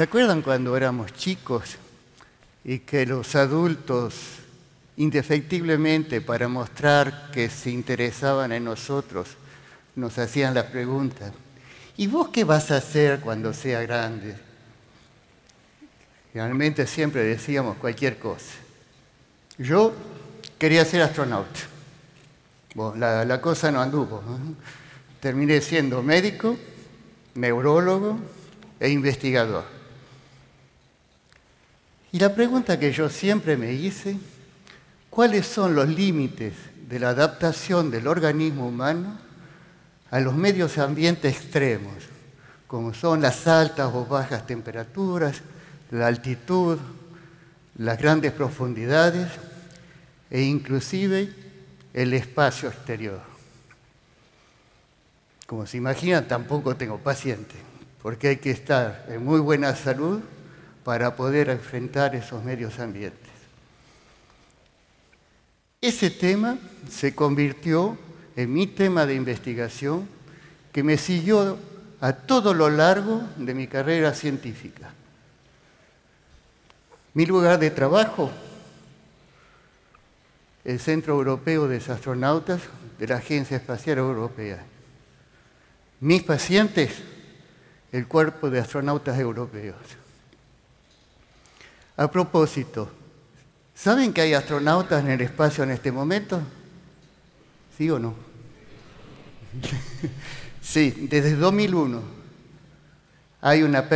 ¿Se acuerdan cuando éramos chicos y que los adultos, indefectiblemente para mostrar que se interesaban en nosotros, nos hacían la pregunta, ¿y vos qué vas a hacer cuando sea grande? Realmente siempre decíamos cualquier cosa. Yo quería ser astronauta. la, la, cosa no anduvo. Terminé siendo médico, neurólogo e investigador. Y la pregunta que yo siempre me hice, ¿cuáles son los límites de la adaptación del organismo humano a los medios ambientes extremos, como son las altas o bajas temperaturas, la altitud, las grandes profundidades e inclusive el espacio exterior. Como se imaginan, tampoco tengo paciente, porque hay que estar en muy buena salud para poder enfrentar esos medios ambientes. Ese tema se convirtió en mi tema de investigación que me siguió a todo lo largo de mi carrera científica. Mi lugar de trabajo, el Centro Europeo de Astronautas de la Agencia Espacial Europea. Mis pacientes, el Cuerpo de Astronautas Europeos. A propósito, ¿saben que hay astronautas en el espacio en este momento? ¿Sí o no? sí, desde 2001 hay una,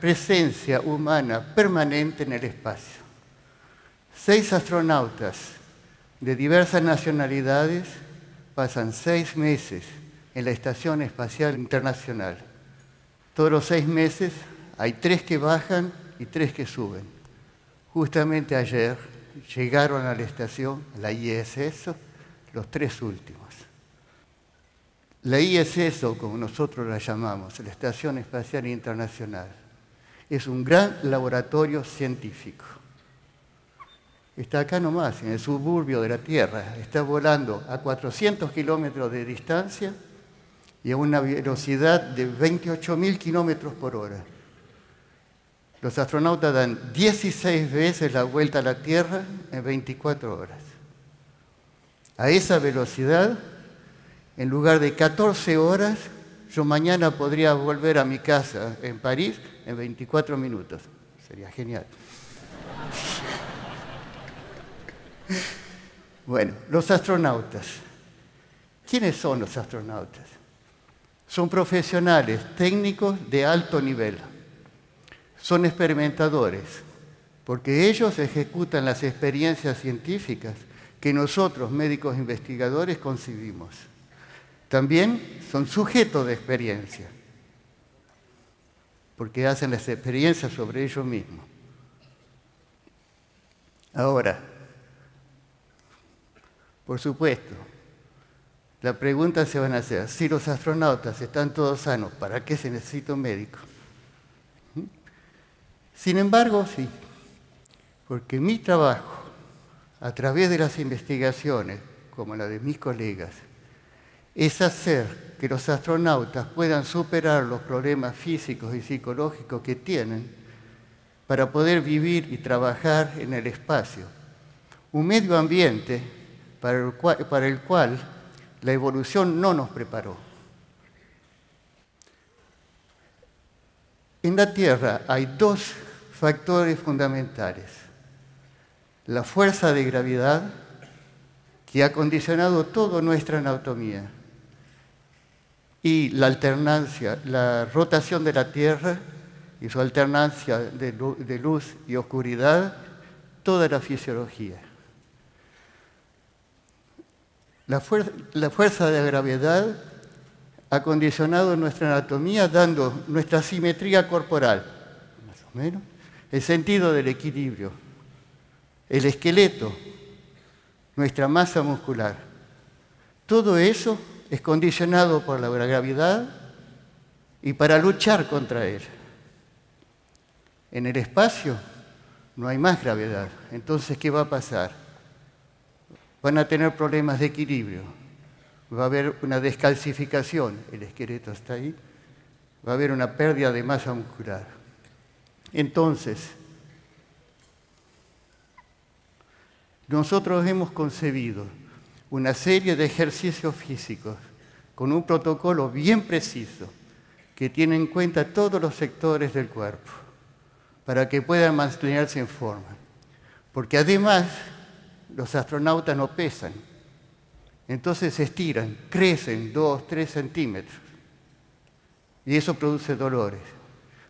presencia humana permanente en el espacio. Seis astronautas de diversas nacionalidades pasan seis meses en la Estación Espacial Internacional. Todos los seis meses hay tres que bajan y tres que suben. Justamente ayer llegaron a la estación, la ISS, los tres últimos. La ISS, como nosotros la llamamos, la Estación Espacial Internacional, es un gran laboratorio científico. Está acá nomás, en el suburbio de la Tierra. Está volando a 400 kilómetros de distancia y a una velocidad de 28.000 kilómetros por hora. Los astronautas dan 16 veces la vuelta a la Tierra en 24 horas. A esa velocidad en lugar de 14 horas, yo mañana podría volver a mi casa en París en 24 minutos. Sería genial. Bueno, los astronautas. ¿Quiénes son los astronautas? Son profesionales técnicos de alto nivel. Son experimentadores, porque ellos ejecutan las experiencias científicas que nosotros, médicos investigadores, concibimos. También son sujetos de experiencia, porque hacen las experiencias sobre ellos mismos. Ahora, por supuesto, la pregunta se van a hacer, si los astronautas están todos sanos, ¿para qué se necesita un médico? Sin embargo, sí, porque mi trabajo, a través de las investigaciones, como la de mis colegas, es hacer que los astronautas puedan superar los problemas físicos y psicológicos que tienen para poder vivir y trabajar en el espacio. Un medio ambiente para el cual la evolución no nos preparó. En la Tierra hay dos factores fundamentales. La fuerza de gravedad, que ha condicionado toda nuestra anatomía, y la alternancia, la rotación de la Tierra y su alternancia de luz, y oscuridad, toda la fisiología. La, fuerza de gravedad ha condicionado nuestra anatomía dando nuestra simetría corporal, más o menos, el sentido del equilibrio, el esqueleto, nuestra masa muscular. Todo eso es condicionado por la gravedad y para luchar contra él. En el espacio no hay más gravedad. Entonces, ¿qué va a pasar? Van a tener problemas de equilibrio. Va a haber una descalcificación, el esqueleto está ahí. Va a haber una pérdida de masa muscular. Entonces, nosotros hemos concebido una serie de ejercicios físicos con un protocolo bien preciso que tiene en cuenta todos los sectores del cuerpo para que puedan mantenerse en forma. Porque además los astronautas no pesan, entonces se estiran, crecen dos, tres centímetros y eso produce dolores.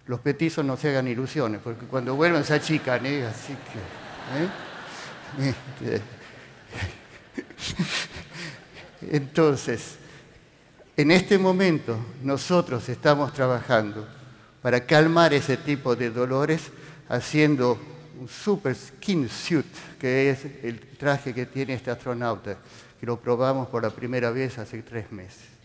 Los petizos no se hagan ilusiones, porque cuando vuelven se achican, ¿eh? así que... ¿eh? Este, entonces, en este momento nosotros estamos trabajando para calmar ese tipo de dolores haciendo un super skin suit, que es el traje que tiene este astronauta, que lo probamos por la primera vez hace tres meses.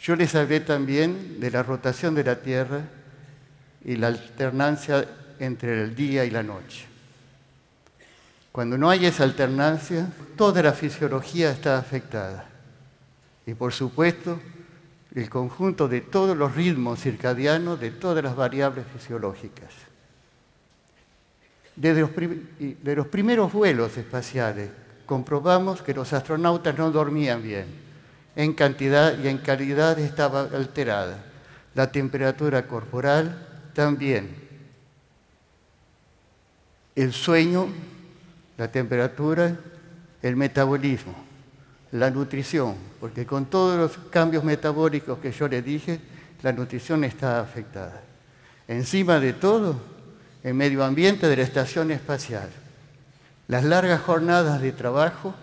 Yo les hablé también de la rotación de la Tierra y la alternancia entre el día y la noche. Cuando no hay esa alternancia, toda la fisiología está afectada y por supuesto el conjunto de todos los ritmos circadianos de todas las variables fisiológicas. Desde los, de los primeros vuelos espaciales comprobamos que los astronautas no dormían bien. En cantidad y en calidad estaba alterada. La temperatura corporal también. El sueño, la temperatura, el metabolismo la nutrición, porque con todos los cambios metabólicos que yo le dije, la nutrición está afectada. Encima de todo, el medio ambiente de la estación espacial, las largas jornadas de trabajo,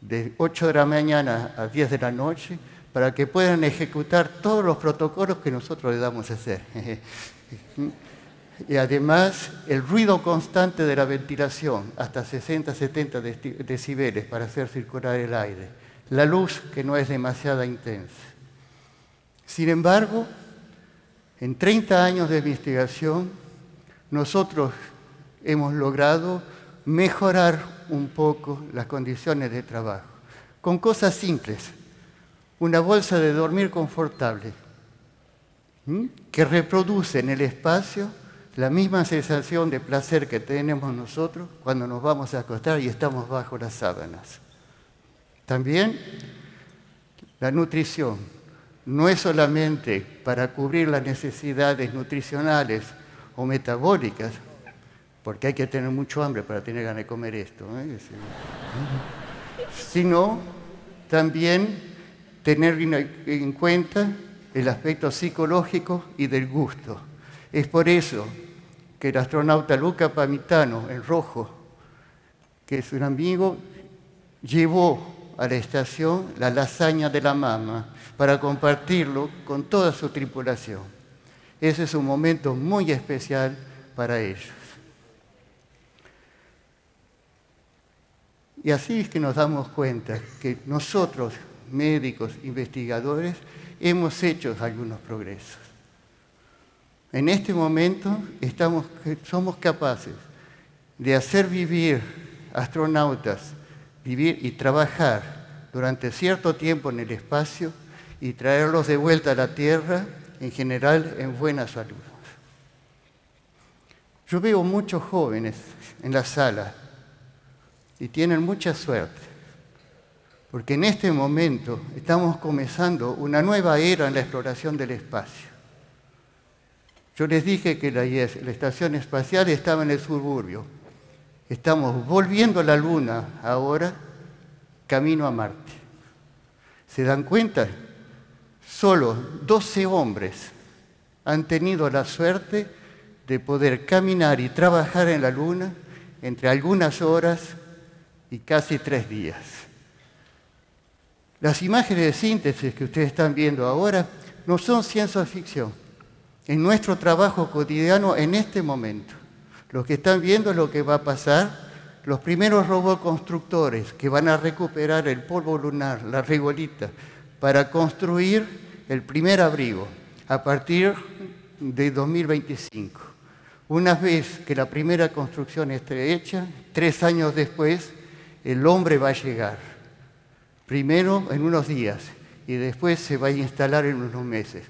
de 8 de la mañana a 10 de la noche, para que puedan ejecutar todos los protocolos que nosotros le damos a hacer. y además el ruido constante de la ventilación, hasta 60, 70 decibeles para hacer circular el aire, la luz que no es demasiado intensa. Sin embargo, en 30 años de investigación, nosotros hemos logrado mejorar un poco las condiciones de trabajo, con cosas simples. Una bolsa de dormir confortable, que reproduce en el espacio la misma sensación de placer que tenemos nosotros cuando nos vamos a acostar y estamos bajo las sábanas. También la nutrición no es solamente para cubrir las necesidades nutricionales o metabólicas, porque hay que tener mucho hambre para tener ganas de comer esto, ¿eh? sino también tener en cuenta el aspecto psicológico y del gusto. Es por eso que el astronauta Luca Pamitano, en rojo, que es un amigo, llevó a la estación la lasaña de la mama para compartirlo con toda su tripulación. Ese es un momento muy especial para ellos. Y así es que nos damos cuenta que nosotros, médicos, investigadores, hemos hecho algunos progresos. En este momento somos capaces de hacer vivir astronautas, vivir y trabajar durante cierto tiempo en el espacio y traerlos de vuelta a la Tierra, en general en buena salud. Yo veo muchos jóvenes en la sala y tienen mucha suerte, porque en este momento estamos comenzando una nueva era en la exploración del espacio. Yo les dije que la, estación espacial estaba en el suburbio. Estamos volviendo a la Luna ahora, camino a Marte. ¿Se dan cuenta? Solo 12 hombres han tenido la suerte de poder caminar y trabajar en la Luna entre algunas horas casi tres días. Las imágenes de síntesis que ustedes están viendo ahora no son ciencia ficción en nuestro trabajo cotidiano en este momento. Los que están viendo lo que va a pasar, los primeros robots constructores que van a recuperar el polvo lunar, la regolita, para construir el primer abrigo a partir de 2025. Una vez que la primera construcción esté hecha, tres años después, el hombre va a llegar. Primero en unos días y después se va a instalar en unos meses.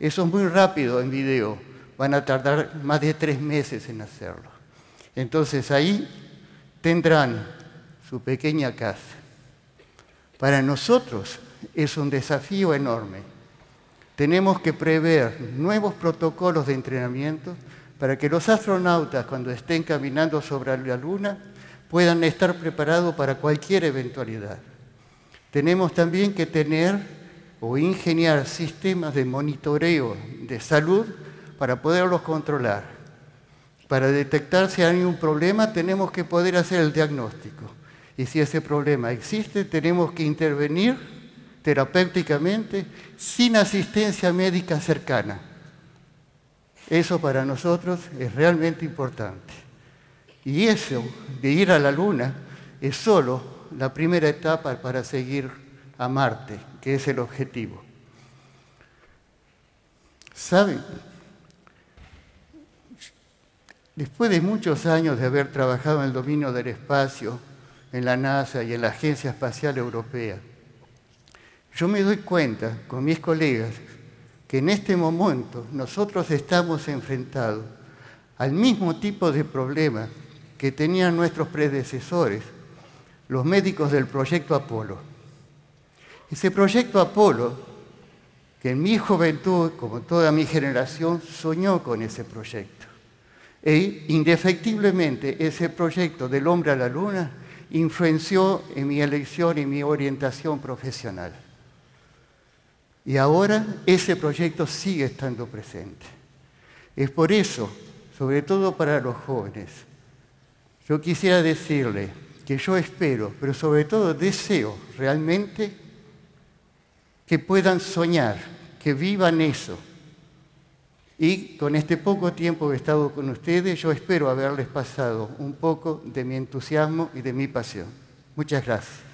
Eso es muy rápido en video, van a tardar más de tres meses en hacerlo. Entonces ahí tendrán su pequeña casa. Para nosotros es un desafío enorme. Tenemos que prever nuevos protocolos de entrenamiento para que los astronautas cuando estén caminando sobre la Luna puedan estar preparados para cualquier eventualidad. Tenemos también que tener o ingeniar sistemas de monitoreo de salud para poderlos controlar. Para detectar si hay un problema tenemos que poder hacer el diagnóstico. Y si ese problema existe, tenemos que intervenir terapéuticamente sin asistencia médica cercana. Eso para nosotros es realmente importante. Y eso de ir a la luna es solo la primera etapa para seguir a Marte, que es el objetivo. ¿Saben? Después de muchos años de haber trabajado en el dominio del espacio, en la NASA y en la Agencia Espacial Europea, yo me doy cuenta con mis colegas que en este momento nosotros estamos enfrentados al mismo tipo de problema que tenían nuestros predecesores, los médicos del proyecto Apolo. Ese proyecto Apolo, que en mi juventud, como toda mi generación, soñó con ese proyecto. E indefectiblemente ese proyecto del hombre a la luna influenció en mi elección y mi orientación profesional. Y ahora ese proyecto sigue estando presente. Es por eso, sobre todo para los jóvenes, yo quisiera decirle que yo espero, pero sobre todo deseo realmente que puedan soñar, que vivan eso. Y con este poco tiempo que he estado con ustedes, yo espero haberles pasado un poco de mi entusiasmo y de mi pasión. Muchas gracias.